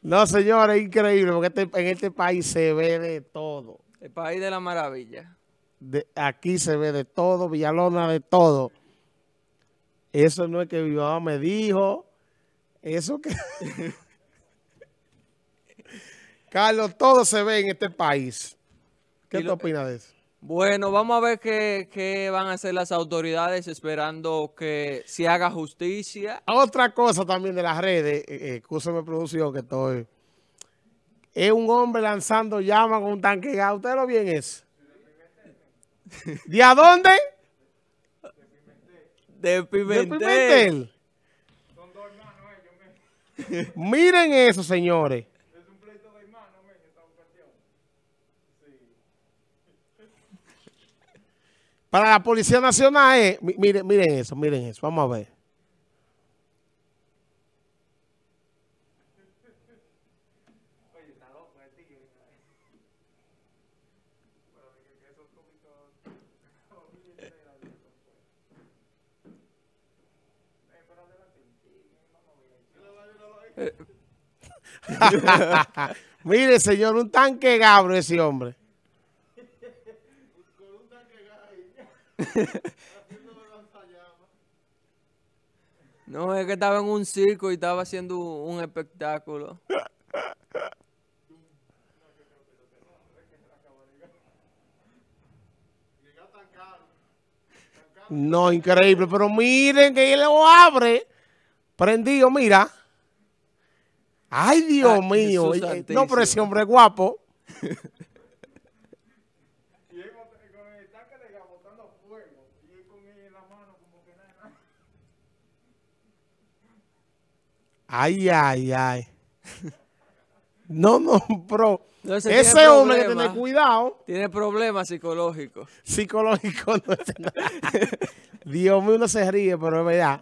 No, señores, es increíble, porque este- en este país se ve de todo. El país de la maravilla. De- aquí se ve de todo, Villalona de todo. Eso no es que mi mamá me dijo. Eso que... Carlos, todo se ve en este país. ¿Qué Y lo- opinas de eso? Bueno, vamos a ver qué, qué van a hacer las autoridades esperando que se haga justicia. Otra cosa también de las redes, eh, eh, excúsame producción que estoy... Es un hombre lanzando llamas con un tanque gas. ¿Usted lo bien eso? ¿De a dónde? De ¿De Pimentel. Pimentel? Miren eso, señores. Para la Policía Nacional es, mi- miren, miren eso, miren eso, vamos a ver. Mire, señor, un tanque gabro ese hombre. No, es que estaba en un circo y estaba haciendo un espectáculo. No, increíble, pero miren que él lo abre. Prendido, mira. Ay, Dios Ay, mío. No, pero ese hombre es guapo. Ay, ay, ay. No, no, pero Entonces, ese hombre que tiene cuidado. Tiene problemas psicológicos. Psicológico no. Dios mío, uno se ríe, pero es verdad.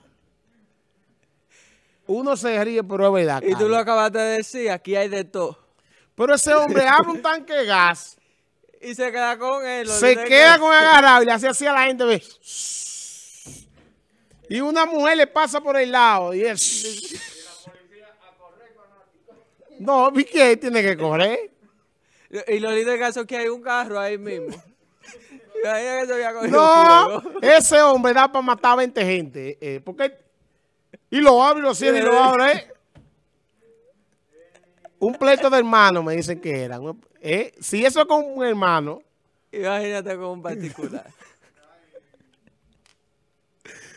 Uno se ríe, pero es verdad. Y tú lo acabaste de decir, aquí hay de todo. Pero ese hombre abre un tanque de gas, Y se queda con él. se queda que- con el agarrado y le hace así a la gente. Ve. Y una mujer le pasa por el lado y él... No, ¿y qué? Tiene que correr. Y lo lindo del caso es que hay un carro ahí mismo. Ahí que se había cogido No, ese hombre da para matar a 20 gente. eh, porque... Y lo abre y lo cierra y lo abre. eh. Un pleito de hermano me dicen que eran. eh. Si eso es con un hermano... Imagínate con un particular.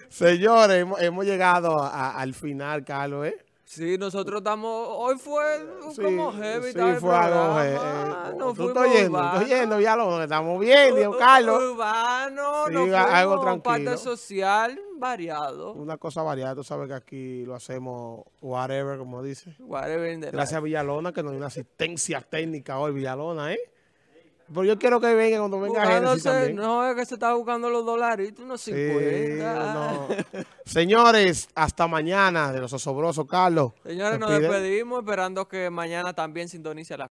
Señores, hemos, hemos llegado a- al final, Carlos, ¿eh? Sí, nosotros estamos. Hoy fue Sí, como heavy. sí, fue algo, programa, eh, eh, nos tú estás yendo, estoy yendo, ya lo estamos bien, Dios Carlos. Urbano, Sí, nos algo tranquilo. parte social, variado. Una cosa variada, tú sabes que aquí lo hacemos whatever, como dice. Whatever Gracias a. Villalona, que nos dio una asistencia técnica hoy, Villalona, ¿eh? Pero yo quiero que venga cuando venga Buscándose- también. no, es que se está buscando los dolaritos, unos Sí, 50. no. Señores, hasta mañana de los osobrosos, Carlos. Señores, nos despedimos esperando que mañana también sintonice la